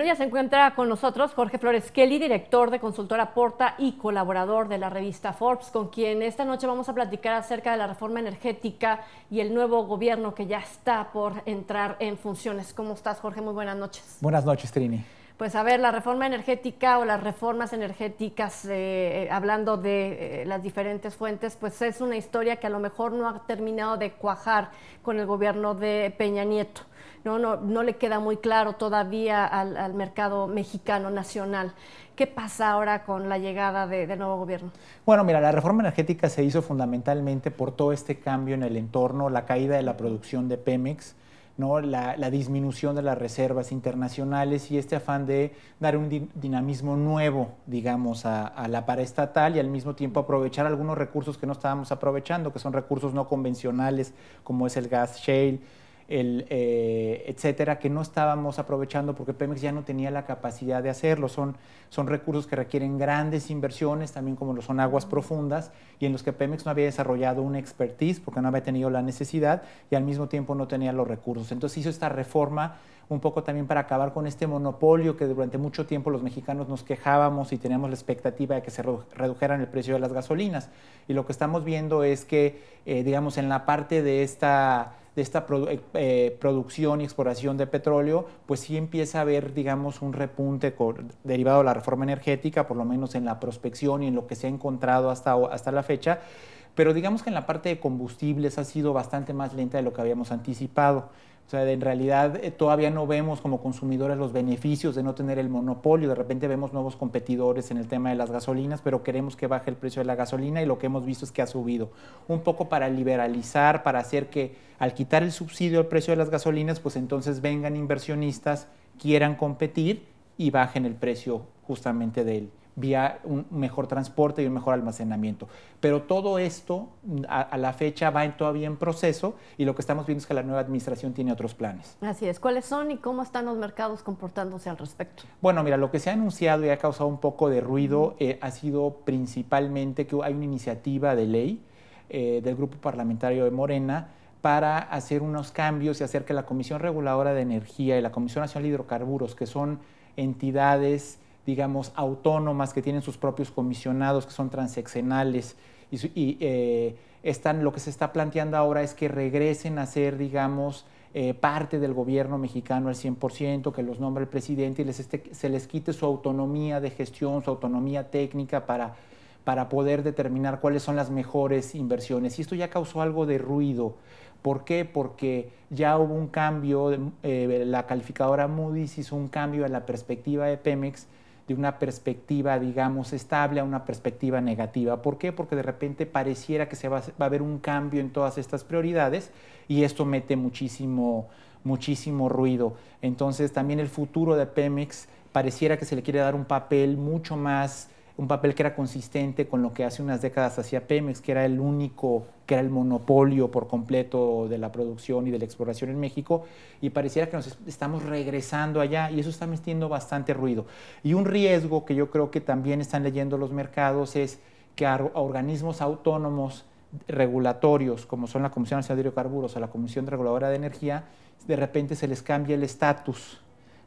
Bueno, ya se encuentra con nosotros Jorge Flores Kelly, director de Consultora Porta y colaborador de la revista Forbes, con quien esta noche vamos a platicar acerca de la reforma energética y el nuevo gobierno que ya está por entrar en funciones. ¿Cómo estás, Jorge? Muy buenas noches. Buenas noches, Trini. Pues a ver, la reforma energética o las reformas energéticas, eh, eh, hablando de eh, las diferentes fuentes, pues es una historia que a lo mejor no ha terminado de cuajar con el gobierno de Peña Nieto no, no, no le queda muy claro todavía al, mercado mexicano nacional. ¿Qué pasa ahora con la llegada del nuevo gobierno? Bueno, mira, la reforma energética se hizo fundamentalmente por todo este cambio en el entorno, la caída de la producción de Pemex, ¿no? La, disminución de las reservas internacionales y este afán de dar un dinamismo nuevo, digamos, a, a, la paraestatal y al mismo tiempo aprovechar algunos recursos que no estábamos aprovechando, que son recursos no convencionales, como es el gas shale, el, eh, etcétera, que no estábamos aprovechando porque Pemex ya no tenía la capacidad de hacerlo. Son, son recursos que requieren grandes inversiones, también como lo son aguas profundas, y en los que Pemex no había desarrollado una expertise porque no había tenido la necesidad y al mismo tiempo no tenía los recursos. Entonces hizo esta reforma un poco también para acabar con este monopolio que durante mucho tiempo los mexicanos nos quejábamos y teníamos la expectativa de que se redujeran el precio de las gasolinas. Y lo que estamos viendo es que, eh, digamos, en la parte de esta de esta eh, eh, producción y exploración de petróleo, pues sí empieza a haber, digamos, un repunte derivado de la reforma energética, por lo menos en la prospección y en lo que se ha encontrado hasta, hasta la fecha. Pero digamos que en la parte de combustibles ha sido bastante más lenta de lo que habíamos anticipado. O sea, en realidad eh, todavía no vemos como consumidores los beneficios de no tener el monopolio. De repente vemos nuevos competidores en el tema de las gasolinas, pero queremos que baje el precio de la gasolina y lo que hemos visto es que ha subido. Un poco para liberalizar, para hacer que al quitar el subsidio al precio de las gasolinas, pues entonces vengan inversionistas, quieran competir y bajen el precio justamente de él vía un mejor transporte y un mejor almacenamiento. Pero todo esto a, la fecha va todavía en proceso y lo que estamos viendo es que la nueva administración tiene otros planes. Así es. ¿Cuáles son y cómo están los mercados comportándose al respecto? Bueno, mira, lo que se ha anunciado y ha causado un poco de ruido eh, ha sido principalmente que hay una iniciativa de ley eh, del grupo parlamentario de Morena para hacer unos cambios y hacer que la Comisión Reguladora de Energía y la Comisión Nacional de Hidrocarburos, que son entidades digamos, autónomas que tienen sus propios comisionados, que son transeccionales, y, eh, están, lo que se está planteando ahora es que regresen a ser, digamos, eh, parte del gobierno mexicano al 100%, que los nombre el presidente y les se les quite su autonomía de gestión, su autonomía técnica para, para poder determinar cuáles son las mejores inversiones. Y esto ya causó algo de ruido. ¿Por qué? Porque ya hubo un cambio, eh, la calificadora Moody's hizo un cambio en la perspectiva de Pemex de una perspectiva, digamos, estable a una perspectiva negativa. ¿Por qué? Porque de repente pareciera que se va, a haber un cambio en todas estas prioridades y esto mete muchísimo, muchísimo ruido. Entonces también el futuro de Pemex pareciera que se le quiere dar un papel mucho más un papel que era consistente con lo que hace unas décadas hacía Pemex, que era el único, que era el monopolio por completo de la producción y de la exploración en México, y pareciera que nos estamos regresando allá, y eso está metiendo bastante ruido. Y un riesgo que yo creo que también están leyendo los mercados es que a, organismos autónomos regulatorios, como son la Comisión Nacional de Hidrocarburos o la Comisión Reguladora de Energía, de repente se les cambia el estatus,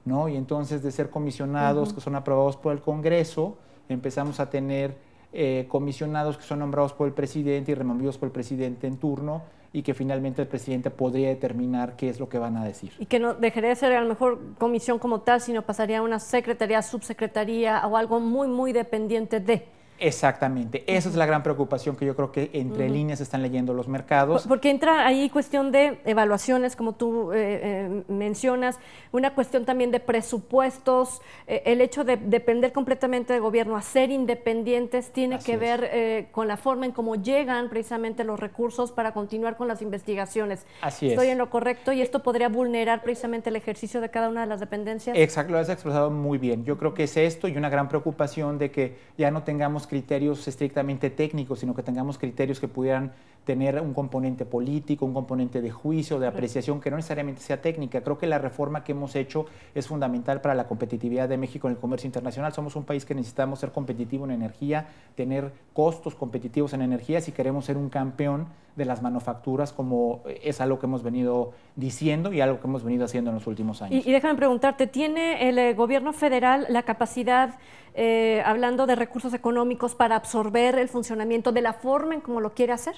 ¿no? Y entonces de ser comisionados que son aprobados por el Congreso, empezamos a tener eh, comisionados que son nombrados por el presidente y removidos por el presidente en turno y que finalmente el presidente podría determinar qué es lo que van a decir. Y que no dejaría de ser a lo mejor comisión como tal, sino pasaría a una secretaría, subsecretaría o algo muy, muy dependiente de. Exactamente, esa es la gran preocupación que yo creo que entre líneas están leyendo los mercados. Porque entra ahí cuestión de evaluaciones, como tú eh, eh, mencionas, una cuestión también de presupuestos, eh, el hecho de depender completamente del gobierno, a ser independientes, tiene que ver con la forma en cómo llegan precisamente los recursos para continuar con las investigaciones. Así es. Estoy en lo correcto y esto podría vulnerar precisamente el ejercicio de cada una de las dependencias. Exacto, lo has expresado muy bien. Yo creo que es esto y una gran preocupación de que ya no tengamos criterios estrictamente técnicos, sino que tengamos criterios que pudieran tener un componente político, un componente de juicio, de apreciación, que no necesariamente sea técnica. Creo que la reforma que hemos hecho es fundamental para la competitividad de México en el comercio internacional. Somos un país que necesitamos ser competitivo en energía, tener costos competitivos en energía si queremos ser un campeón de las manufacturas, como es algo que hemos venido diciendo y algo que hemos venido haciendo en los últimos años. Y, déjame preguntarte, ¿tiene el eh, gobierno federal la capacidad, eh, hablando de recursos económicos, para absorber el funcionamiento de la forma en como lo quiere hacer?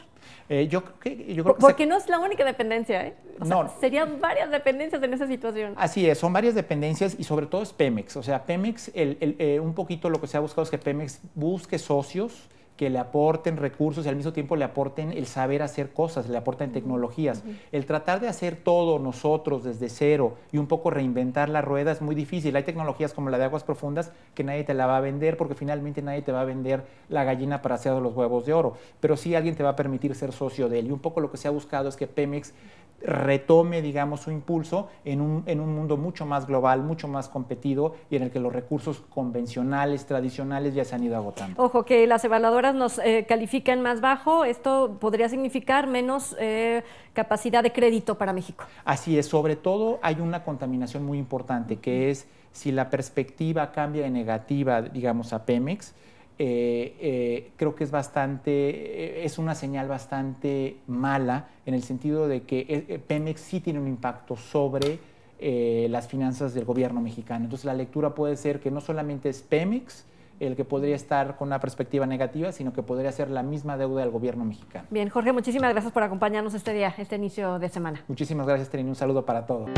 Eh, yo creo que... Yo creo que Porque no es la única dependencia, ¿eh? no. serían varias dependencias en esa situación. Así es, son varias dependencias y sobre todo es Pemex. O sea, Pemex, el, un poquito lo que se ha buscado es que Pemex busque socios que le aporten recursos y al mismo tiempo le aporten el saber hacer cosas, le aporten tecnologías. El tratar de hacer todo nosotros desde cero y un poco reinventar la rueda es muy difícil. Hay tecnologías como la de aguas profundas que nadie te la va a vender porque finalmente nadie te va a vender la gallina para hacer los huevos de oro, pero sí alguien te va a permitir ser socio de él. Y un poco lo que se ha buscado es que Pemex retome, digamos, su impulso en un, en un, mundo mucho más global, mucho más competido y en el que los recursos convencionales, tradicionales ya se han ido agotando. Ojo, que las evaluadoras nos eh, califican más bajo, esto podría significar menos eh, capacidad de crédito para México. Así es, sobre todo hay una contaminación muy importante, que es si la perspectiva cambia de negativa, digamos, a Pemex, eh, eh, creo que es bastante, eh, es una señal bastante mala en el sentido de que Pemex sí tiene un impacto sobre las finanzas del gobierno mexicano. Entonces la lectura puede ser que no solamente es Pemex, el que podría estar con una perspectiva negativa, sino que podría ser la misma deuda del gobierno mexicano. Bien, Jorge, muchísimas gracias por acompañarnos este día, este inicio de semana. Muchísimas gracias, Trini. Un saludo para todos.